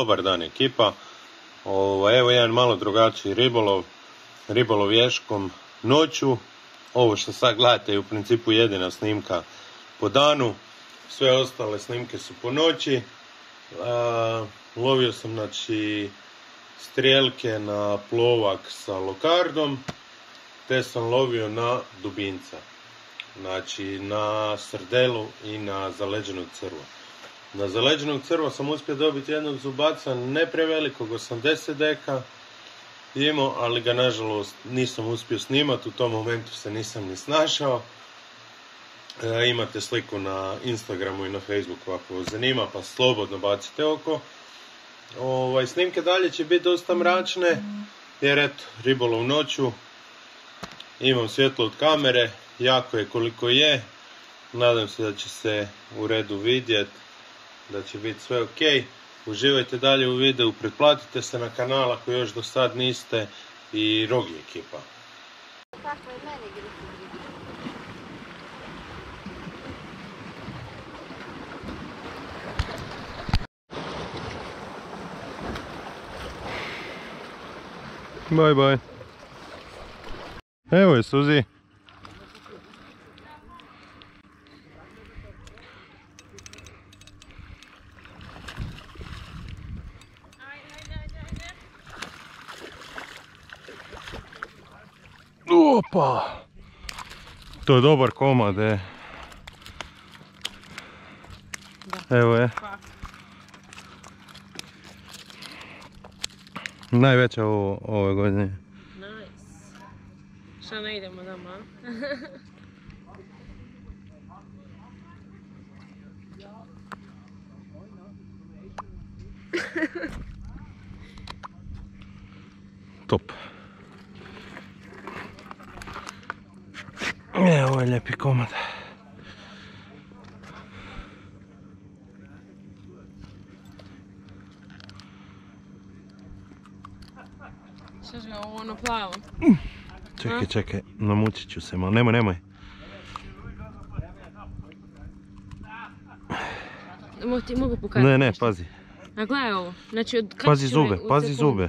Dobar dan ekipa. Ovo, evo jedan malo drugačiji ribolov. Ribolov ješkom noću. Ovo što sad gledate je u principu jedina snimka po danu. Sve ostale snimke su po noći. lovio sam znači strijelke na plovak sa lokardom. Te sam lovio na dubinca. Znači na srdelu i na zaleđenog Na zaleđenog crva sam uspio dobiti jednog zubaca, ne prevelikog, 80 deka imao, ali ga nažalost nisam uspio snimati, u tom momentu se nisam ni snašao. E, imate sliku na Instagramu i na Facebooku ako vas zanima, pa slobodno bacite oko. Ovaj, snimke dalje će biti dosta mračne, jer eto, ribolov noću, imam svjetlo od kamere, jako je koliko je, nadam se da će se u redu vidjeti da će biti sve ok. Uživajte dalje u videu, pretplatite se na kanal ako još do sad niste i Rogi ekipa. Kako je meni Bye bye. Evo je Suzi. Opa! To je dobar komad, e. Evo je. Najveća ovo, ove godine. Nice. Šta ne idemo doma? Top. E, ovo je lijepi komad. Šta ga ovo ono plavo? Čekaj, čekaj, namučit ću se malo. Nemoj, nemoj. Mogu ti mogu pokazati Ne, ne, pazi. A gledaj ovo. Znači, od pazi zube, pazi zube.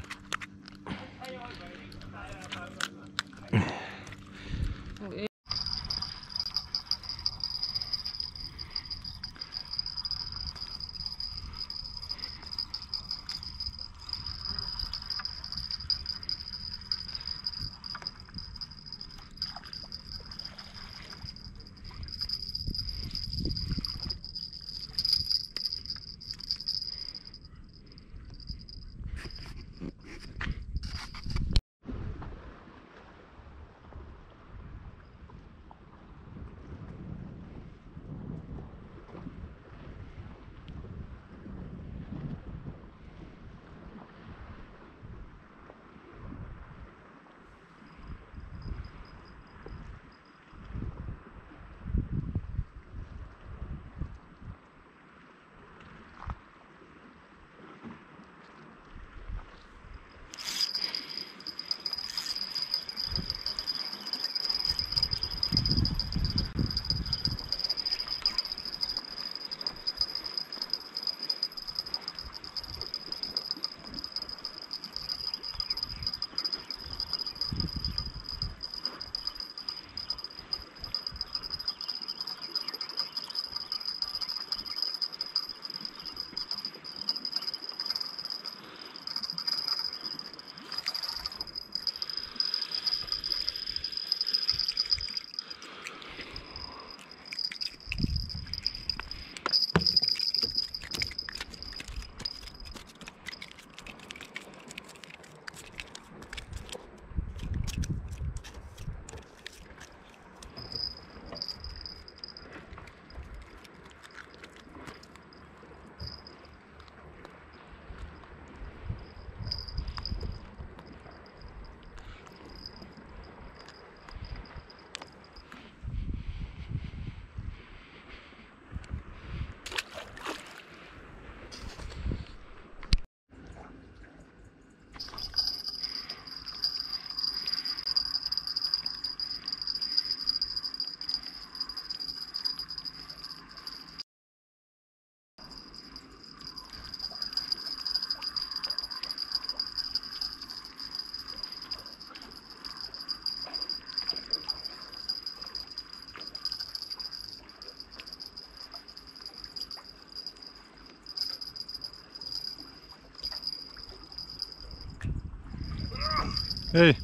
Ej.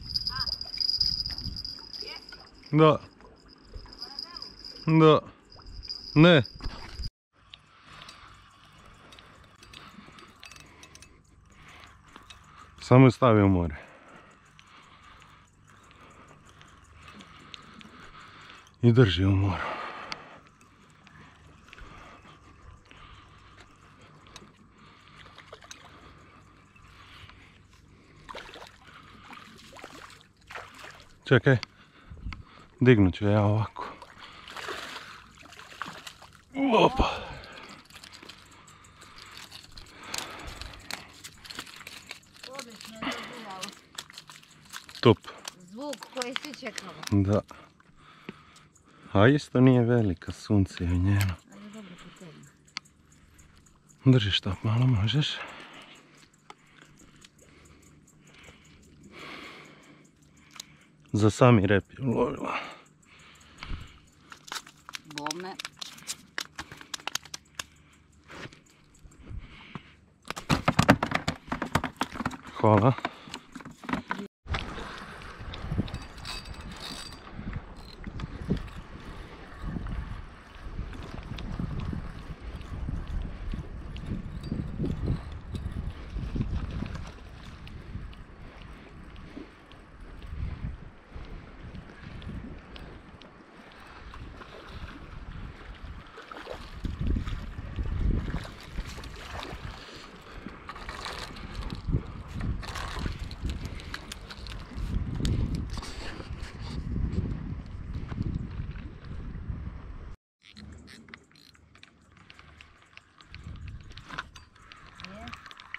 Da. Da. Ne. Samo je stavio more. I drži u moru. Čekaj. Dignut ću ja ovako. Opa. Top. Zvuk koji svi čekamo. Da. A isto nije velika, sunce je njeno. Ali je dobro potegnu. Drži štap malo, možeš. Za sami rep je ulovila. Bome. Hvala.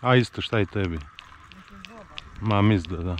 A isto šta i tebi? Ma mislim da da.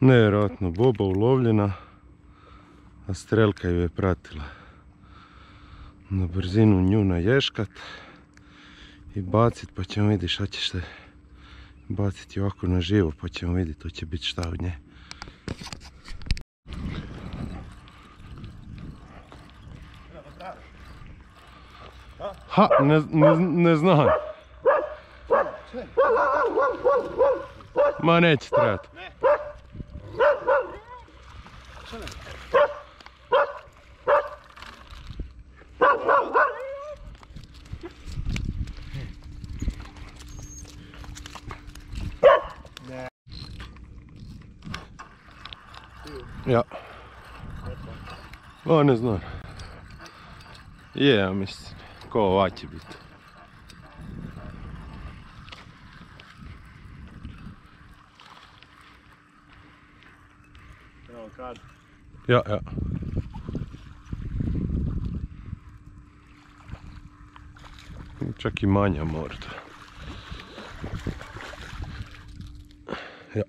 Nevjerojatno boba ulovljena, a strelka ju je pratila. Na brzinu nju naješkat i bacit pa ćemo vidjeti šta će se baciti ovako na živo pa ćemo vidjeti to će biti šta od nje. Ha, ne, ne, ne znam. Ma neće trebati. Ja. O, ne znam. Je, ja mislim. Ko ova će biti. Evo kad. Ja, ja. Čak i manja možda. Ja.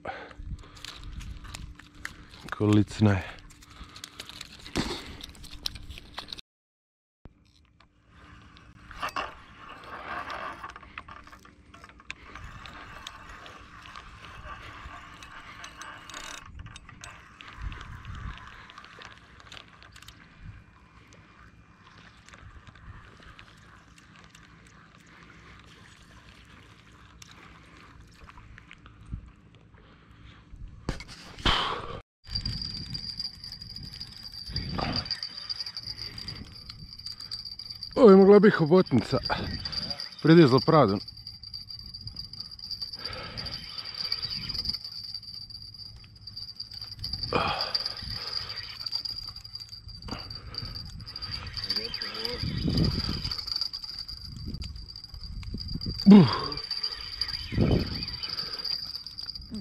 Kolicna je. Ovo je mogla biti hobotnica. Predizlo pradon.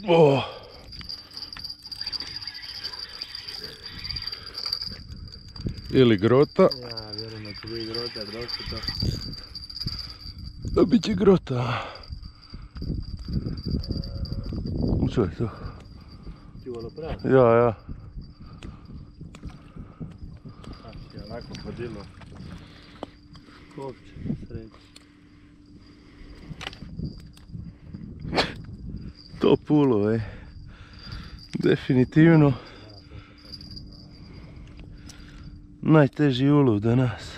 Oh. Ili grota. Ja vjerujem da će grota, grota to. Da bit će grota. Što je to? Čuvalo pravi. Ja, ja. Znači, onako hodilo. Kopće, sreći. To pulo je. Definitivno. Najteži ulov danas.